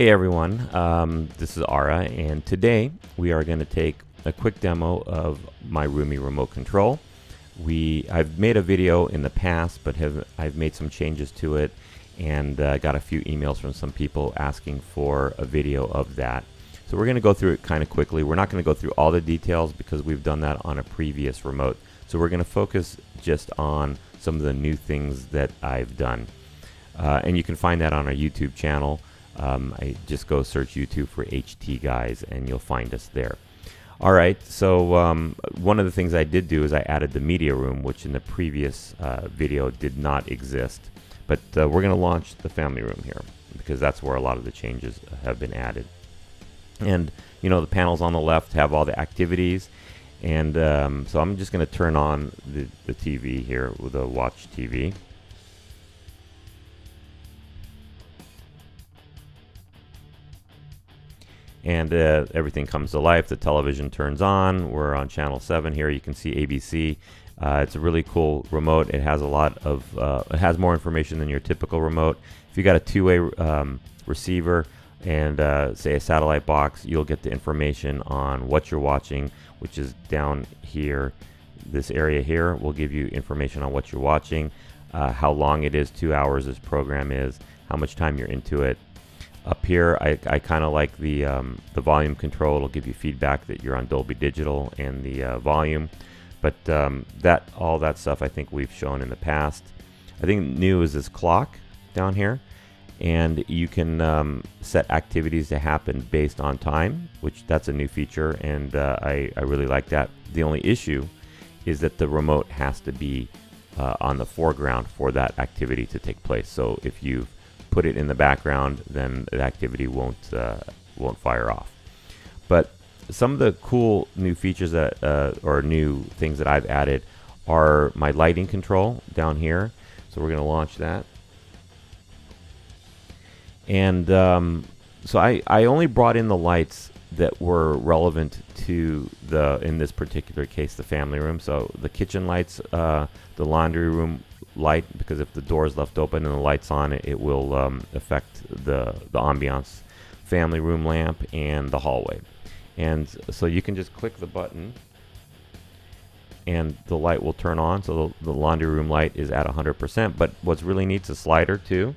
Hey everyone, um, this is Ara, and today we are going to take a quick demo of my Roomie remote control. We I've made a video in the past, but have I've made some changes to it, and uh, got a few emails from some people asking for a video of that. So we're going to go through it kind of quickly. We're not going to go through all the details because we've done that on a previous remote. So we're going to focus just on some of the new things that I've done. Uh, and you can find that on our YouTube channel. Um, I just go search YouTube for HT Guys and you'll find us there. All right, so um, one of the things I did do is I added the media room, which in the previous uh, video did not exist. But uh, we're going to launch the family room here because that's where a lot of the changes have been added. And you know the panels on the left have all the activities, and um, so I'm just going to turn on the, the TV here with a watch TV. And uh, everything comes to life. The television turns on. We're on channel 7 here. You can see ABC. Uh, it's a really cool remote. It has a lot of, uh, it has more information than your typical remote. If you got a two-way um, receiver and uh, say a satellite box, you'll get the information on what you're watching, which is down here. This area here will give you information on what you're watching, uh, how long it is, two hours this program is, how much time you're into it, up here, I, I kind of like the um, the volume control. It'll give you feedback that you're on Dolby Digital and the uh, volume. But um, that all that stuff I think we've shown in the past. I think new is this clock down here, and you can um, set activities to happen based on time, which that's a new feature, and uh, I, I really like that. The only issue is that the remote has to be uh, on the foreground for that activity to take place. So if you've put it in the background, then the activity won't uh, won't fire off. But some of the cool new features that uh, or new things that I've added are my lighting control down here. So we're going to launch that. And um, so I, I only brought in the lights that were relevant to the, in this particular case, the family room. So the kitchen lights, uh, the laundry room light because if the door is left open and the light's on, it, it will um, affect the, the ambiance, family room lamp, and the hallway. And so you can just click the button and the light will turn on. So the, the laundry room light is at 100%. But what's really neat is a slider too.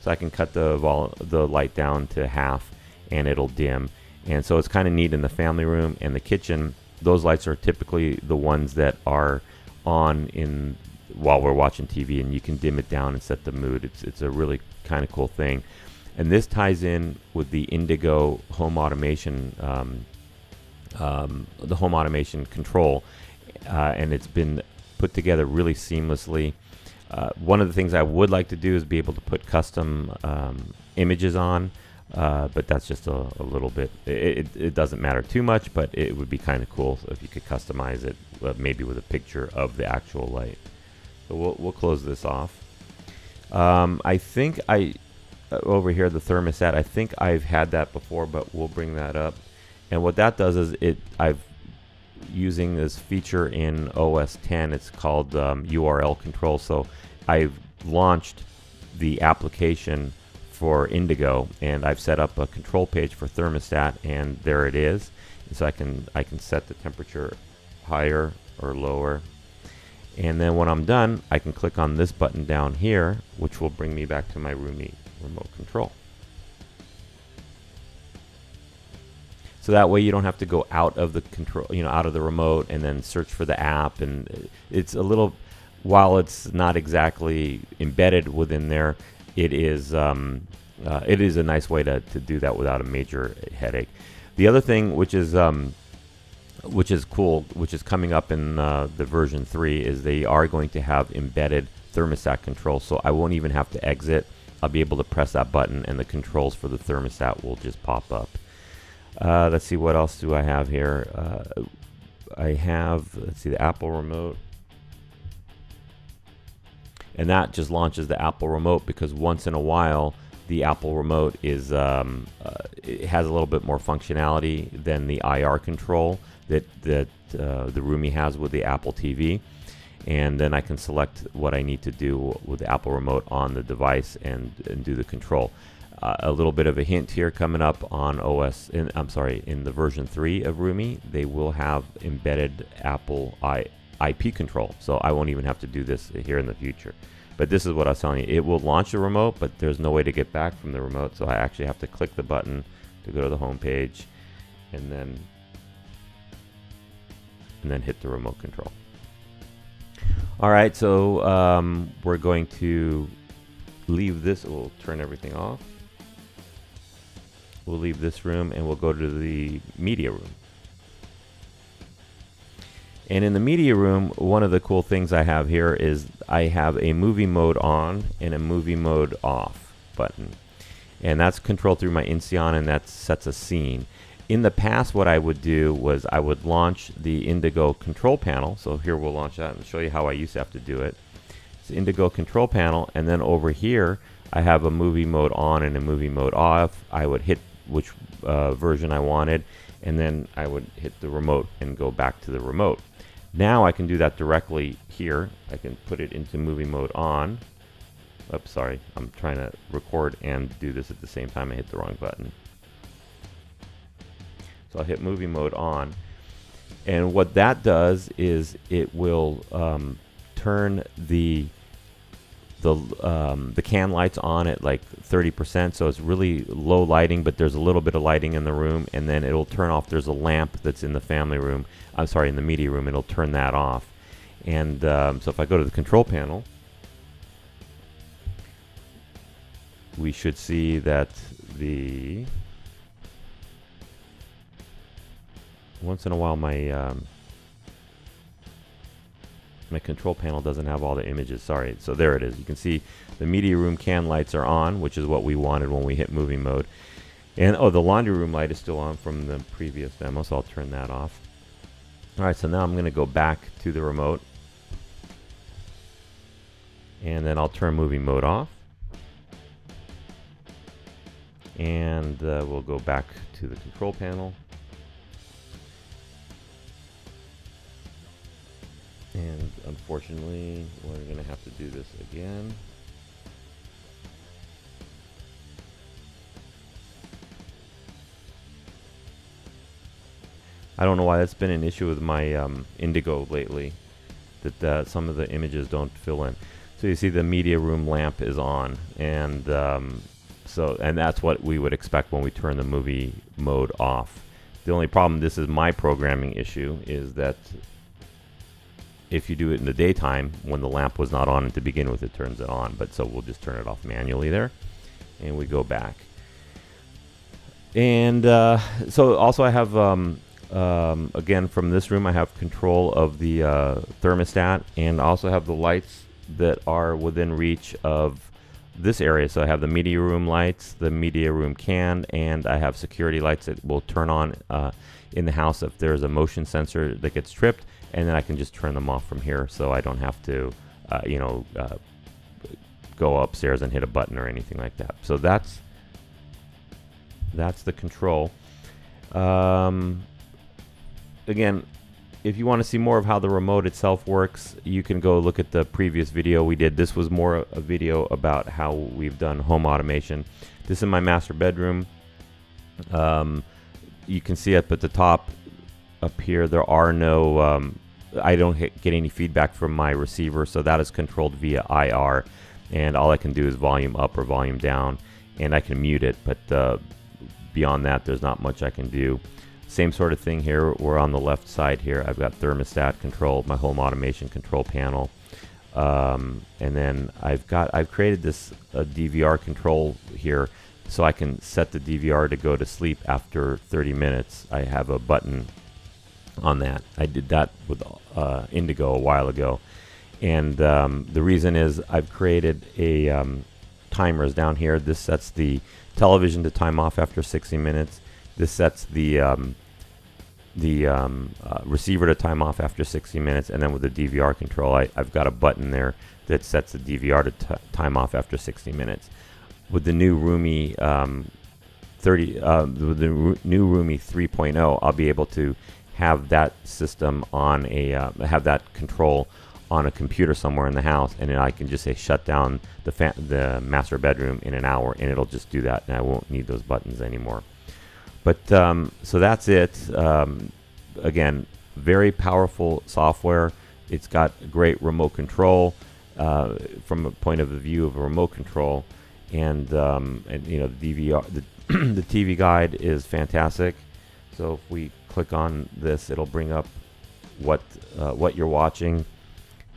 So I can cut the, vol the light down to half and it'll dim. And so it's kind of neat in the family room and the kitchen. Those lights are typically the ones that are on in while we're watching TV, and you can dim it down and set the mood. It's it's a really kind of cool thing, and this ties in with the Indigo home automation, um, um, the home automation control, uh, and it's been put together really seamlessly. Uh, one of the things I would like to do is be able to put custom um, images on. Uh, but that's just a, a little bit. It, it, it, doesn't matter too much, but it would be kind of cool if you could customize it, uh, maybe with a picture of the actual light. So we'll we'll close this off. Um, I think I uh, over here the thermostat. I think I've had that before, but we'll bring that up. And what that does is it I've using this feature in OS 10. It's called um, URL control. So I've launched the application for Indigo, and I've set up a control page for thermostat, and there it is. so I can I can set the temperature higher or lower. And then when I'm done, I can click on this button down here, which will bring me back to my Roomie remote control. So that way you don't have to go out of the control, you know, out of the remote and then search for the app. And it's a little, while it's not exactly embedded within there, it is um, uh, it is a nice way to, to do that without a major headache. The other thing, which is um, which is cool, which is coming up in uh, the version three, is they are going to have embedded thermostat control. So I won't even have to exit. I'll be able to press that button, and the controls for the thermostat will just pop up. Uh, let's see what else do I have here. Uh, I have let's see the Apple remote and that just launches the Apple remote because once in a while the Apple remote is um, uh, it has a little bit more functionality than the IR control that that uh, the Roomie has with the Apple TV, and then I can select what I need to do with the Apple remote on the device and and do the control. Uh, a little bit of a hint here coming up on OS. In, I'm sorry, in the version three of Roomie, they will have embedded Apple I, IP control, so I won't even have to do this here in the future. But this is what I was telling you. It will launch the remote, but there's no way to get back from the remote, so I actually have to click the button to go to the home page, and then and then hit the remote control. All right, so um, we're going to leave this. We'll turn everything off. We'll leave this room and we'll go to the media room. And in the media room, one of the cool things I have here is I have a movie mode on and a movie mode off button. And that's controlled through my Insteon and that sets a scene. In the past, what I would do was I would launch the Indigo control panel. So here we'll launch that and show you how I used to have to do it. It's Indigo control panel and then over here I have a movie mode on and a movie mode off. I would hit which uh, version I wanted and then I would hit the remote and go back to the remote. Now I can do that directly here. I can put it into movie mode on. Oops, sorry. I'm trying to record and do this at the same time. I hit the wrong button. So I'll hit movie mode on. And what that does is it will um, turn the the um, the can lights on at like 30%, so it's really low lighting, but there's a little bit of lighting in the room, and then it'll turn off. There's a lamp that's in the family room. I'm sorry, in the media room. It'll turn that off. And um, so if I go to the control panel, we should see that the once in a while my um, my control panel doesn't have all the images. Sorry. So there it is. You can see the media room can lights are on, which is what we wanted when we hit movie mode. And oh, the laundry room light is still on from the previous demo, so I'll turn that off. All right, so now I'm going to go back to the remote. And then I'll turn movie mode off. And uh, we'll go back to the control panel. And unfortunately, we're going to have to do this again. I don't know why that's been an issue with my um, Indigo lately, that uh, some of the images don't fill in. So you see the media room lamp is on, and um, so and that's what we would expect when we turn the movie mode off. The only problem, this is my programming issue, is that if you do it in the daytime, when the lamp was not on to begin with, it turns it on. But so we'll just turn it off manually there, and we go back. And uh, so also I have um, um, again from this room I have control of the uh, thermostat, and also have the lights that are within reach of this area. So I have the media room lights, the media room can, and I have security lights that will turn on uh, in the house if there's a motion sensor that gets tripped and then I can just turn them off from here so I don't have to, uh, you know, uh, go upstairs and hit a button or anything like that. So that's that's the control. Um, again, if you want to see more of how the remote itself works, you can go look at the previous video we did. This was more a video about how we've done home automation. This is my master bedroom. Um, you can see up at the top up here, there are no um, I don't hit, get any feedback from my receiver, so that is controlled via IR, and all I can do is volume up or volume down, and I can mute it, but uh, beyond that, there's not much I can do. Same sort of thing here. We're on the left side here. I've got thermostat control, my home automation control panel, um, and then I've got I've created this uh, DVR control here, so I can set the DVR to go to sleep after 30 minutes. I have a button on that. I did that with uh, Indigo a while ago, and um, the reason is I've created a um, timers down here. This sets the television to time off after 60 minutes. This sets the um, the um, uh, receiver to time off after 60 minutes, and then with the DVR control, I, have got a button there that sets the DVR to time off after 60 minutes. With the new Roomie um, 30, uh, with the new Roomie 3.0, I'll be able to have that system on a uh, have that control on a computer somewhere in the house, and I can just say shut down the fa- the master bedroom in an hour, and it'll just do that, and I won't need those buttons anymore. But um, so that's it. Um, again, very powerful software. It's got great remote control uh, from a point of view of a remote control, and um, and you know the DVR the, the TV guide is fantastic. So if we click on this, it'll bring up what uh, what you're watching,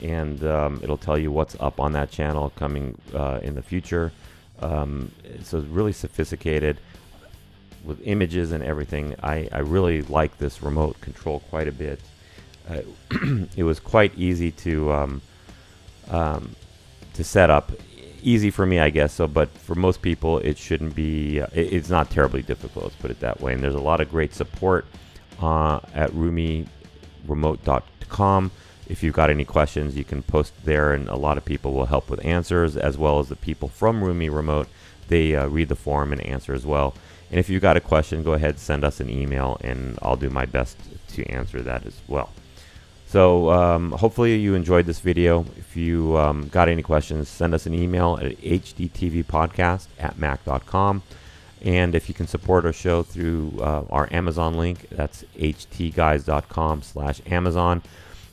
and um, it'll tell you what's up on that channel coming uh, in the future. Um, so it's really sophisticated with images and everything. I, I really like this remote control quite a bit. Uh, it was quite easy to um, um, to set up. Easy for me, I guess. So, but for most people, it shouldn't be. Uh, it, it's not terribly difficult. Let's put it that way. And there's a lot of great support uh, at RoomieRemote.com. If you've got any questions, you can post there, and a lot of people will help with answers, as well as the people from Roomie Remote. They uh, read the forum and answer as well. And if you've got a question, go ahead send us an email, and I'll do my best to answer that as well. So um, hopefully you enjoyed this video. If you um, got any questions, send us an email at hdtvpodcast at mac.com. And if you can support our show through uh, our Amazon link, that's htguys.com slash Amazon.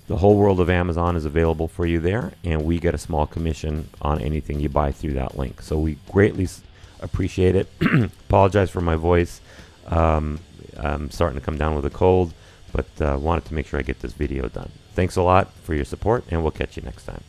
The whole world of Amazon is available for you there, and we get a small commission on anything you buy through that link. So we greatly appreciate it. Apologize for my voice. Um, I'm starting to come down with a cold but uh, wanted to make sure I get this video done. Thanks a lot for your support, and we'll catch you next time.